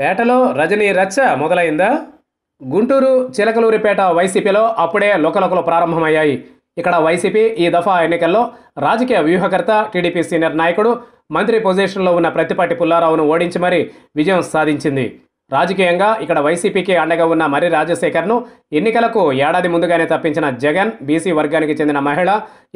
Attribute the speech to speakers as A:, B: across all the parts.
A: పేటలో రజనీ రచ్చ మొదలైందా? గుంటూరు చిలకలూరిపేట వైసీపీలో అప్పుడే లుకలుకలు ప్రారంభమయ్యాయి. ఇక్కడ వైసీపీ ఈ దఫా ఎన్నికల్లో రాజకీయ వ్యూహకర్త టీడీపీ సీనియర్ నాయకుడు మంత్రి పొజిషన్లో ఉన్న ప్రతిపాటి పుల్లారావును ఓడించి మరీ విజయం సాధించింది. రాజకీయంగా ఇక్కడ వైసీపీకి అండగా ఉన్న మర్రి రాజశేఖర్ను ఎన్నికలకు ఏడాది ముందుగానే తప్పించిన జగన్ బీసీ వర్గానికి చెందిన మహిళ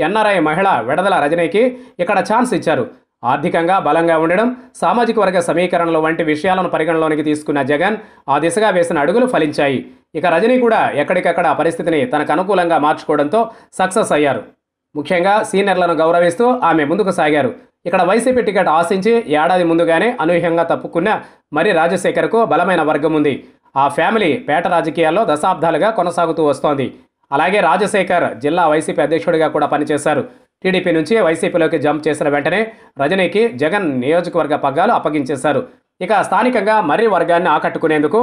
A: ఎన్ఆర్ఐ మహిళ విడదల రజనీకి ఇక్కడ ఛాన్స్ ఇచ్చారు. ఆర్థికంగా బలంగా ఉండడం సామాజిక వర్గ సమీకరణలు వంటి విషయాలను పరిగణలోనికి తీసుకున్న జగన్ ఆ దిశగా వేసిన అడుగులు ఫలించాయి. ఇక రజనీ కూడా ఎక్కడికక్కడ ఆ పరిస్థితిని తనకు అనుకూలంగా మార్చుకోవడంతో సక్సెస్ అయ్యారు. ముఖ్యంగా సీనియర్లను గౌరవిస్తూ ఆమె ముందుకు సాగారు. ఇక్కడ వైసీపీ టికెట్ ఆశించి ఏడాది ముందుగానే అనూహ్యంగా తప్పుకున్న మరి రాజశేఖర్కు బలమైన వర్గం ఉంది. ఆ ఫ్యామిలీ పేట రాజకీయాల్లో దశాబ్దాలుగా కొనసాగుతూ వస్తోంది. అలాగే రాజశేఖర్ జిల్లా వైసీపీ అధ్యక్షుడిగా కూడా పనిచేశారు. టీడీపీ నుంచి వైసీపీలోకి జంప్ చేసిన వెంటనే రజనీకి జగన్ నియోజకవర్గ పగ్గాలు అప్పగించేశారు. ఇక స్థానికంగా మర్రి వర్గాన్ని ఆకట్టుకునేందుకు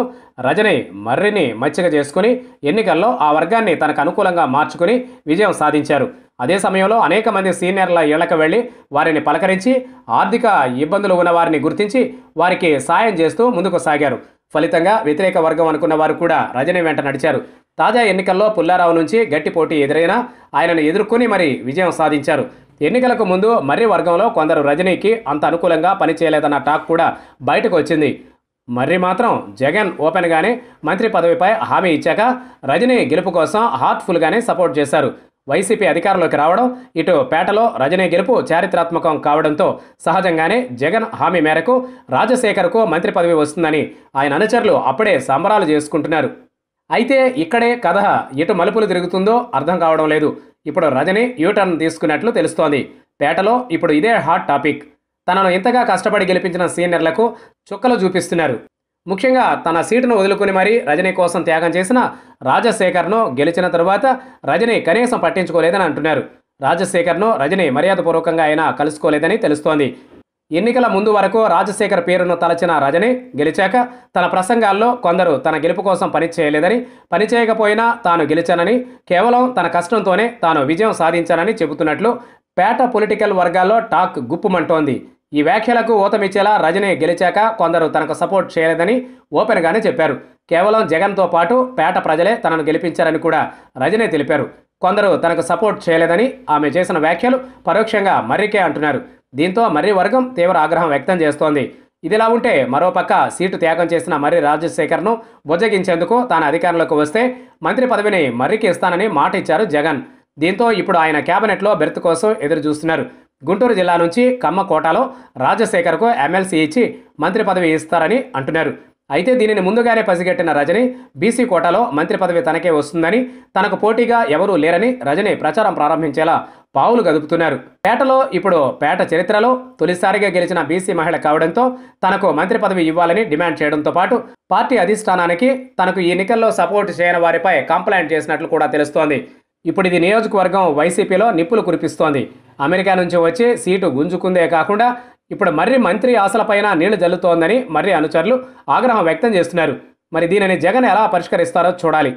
A: రజనీ మర్రిని మచ్చిక చేసుకుని ఎన్నికల్లో ఆ వర్గాన్ని తనకు అనుకూలంగా మార్చుకుని విజయం సాధించారు. అదే సమయంలో అనేక మంది సీనియర్ల ఇళ్ళకు వెళ్ళి వారిని పలకరించి ఆర్థిక ఇబ్బందులు ఉన్న వారిని గుర్తించి వారికి సాయం చేస్తూ ముందుకు సాగారు. ఫలితంగా వ్యతిరేక వర్గం అనుకున్న వారు కూడా రజని వెంట నడిచారు. తాజా ఎన్నికల్లో పుల్లారావు నుంచి గట్టి పోటీ ఎదురైనా ఆయనను ఎదుర్కొని మరి విజయం సాధించారు. ఎన్నికలకు ముందు మర్రి వర్గంలో కొందరు రజనీకి అంత అనుకూలంగా పనిచేయలేదన్న టాక్ కూడా బయటకు వచ్చింది. మర్రి మాత్రం జగన్ ఓపెన్గానే మంత్రి పదవిపై హామీ ఇచ్చాక రజనీ గెలుపు కోసం హార్ట్ఫుల్గానే సపోర్ట్ చేశారు. వైసీపీ అధికారంలోకి రావడం ఇటు పేటలో రజనీ గెలుపు చారిత్రాత్మకం కావడంతో సహజంగానే జగన్ హామీ మేరకు రాజశేఖర్కు మంత్రి పదవి వస్తుందని ఆయన అనుచరులు అప్పుడే సంబరాలు చేసుకుంటున్నారు. అయితే ఇక్కడే కథ ఎటు మలుపులు తిరుగుతుందో అర్థం కావడం లేదు. ఇప్పుడు రజని యూటర్న్ తీసుకున్నట్లు తెలుస్తోంది. పేటలో ఇప్పుడు ఇదే హాట్ టాపిక్. తనను ఇంతగా కష్టపడి గెలిపించిన సీనియర్లకు చుక్కలు చూపిస్తున్నారు. ముఖ్యంగా తన సీటును వదులుకుని మరీ రజనీ కోసం త్యాగం చేసిన రాజశేఖర్ను గెలిచిన తరువాత రజనీ కనీసం పట్టించుకోలేదని అంటున్నారు. రాజశేఖర్ను రజనీ మర్యాదపూర్వకంగా అయినా కలుసుకోలేదని తెలుస్తోంది. ఎన్నికల ముందు వరకు రాజశేఖర్ పేరును తలచిన రజని గెలిచాక తన ప్రసంగాల్లో కొందరు తన గెలుపు కోసం పని చేయలేదని పని చేయకపోయినా తాను గెలిచానని కేవలం తన కష్టంతోనే తాను విజయం సాధించానని చెబుతున్నట్లు పేట పొలిటికల్ వర్గాల్లో టాక్ గుప్పుమంటోంది. ఈ వ్యాఖ్యలకు ఊతమిచ్చేలా రజనీ గెలిచాక కొందరు తనకు సపోర్ట్ చేయలేదని ఓపెన్గానే చెప్పారు. కేవలం జగన్తో పాటు పేట ప్రజలే తనను గెలిపించారని కూడా రజనీ తెలిపారు. కొందరు తనకు సపోర్ట్ చేయలేదని ఆమె చేసిన వ్యాఖ్యలు పరోక్షంగా మర్రికే అంటున్నారు. దీంతో మర్రి వర్గం తీవ్ర ఆగ్రహం వ్యక్తం చేస్తోంది. ఇదిలా ఉంటే మరోపక్క సీటు త్యాగం చేసిన మర్రి రాజశేఖర్ను బుజ్జగించేందుకు తాను అధికారంలోకి వస్తే మంత్రి పదవిని మర్రికి ఇస్తానని మాట ఇచ్చారు జగన్. దీంతో ఇప్పుడు ఆయన కేబినెట్లో బెర్త్ కోసం ఎదురు చూస్తున్నారు గుంటూరు జిల్లా నుంచి కమ్మ కోటాలో రాజశేఖర్కు ఎమ్మెల్సీ ఇచ్చి మంత్రి పదవి ఇస్తారని అంటున్నారు. అయితే దీనిని ముందుగానే పసిగట్టిన రజని బీసీ కోటాలో మంత్రి పదవి తనకే వస్తుందని తనకు పోటీగా ఎవరూ లేరని రజని ప్రచారం ప్రారంభించేలా పావులు గదుపుతున్నారు. పేటలో ఇప్పుడు పేట చరిత్రలో తొలిసారిగా గెలిచిన బీసీ మహిళ కావడంతో తనకు మంత్రి పదవి ఇవ్వాలని డిమాండ్ చేయడంతో పాటు పార్టీ అధిష్టానానికి తనకు ఈ ఎన్నికల్లో సపోర్ట్ చేయని వారిపై కంప్లైంట్ చేసినట్లు కూడా తెలుస్తోంది. ఇప్పుడు ఇది నియోజకవర్గం వైసీపీలో నిప్పులు కురిపిస్తోంది. అమెరికా నుంచి వచ్చి సీటు గుంజుకుందే కాకుండా ఇప్పుడు మర్రి మంత్రి ఆశలపైన నీళ్ళు జల్లుతోందని మర్రి అనుచరులు ఆగ్రహం వ్యక్తం చేస్తున్నారు. మరి దీనిని జగన్ ఎలా పరిష్కరిస్తారో చూడాలి.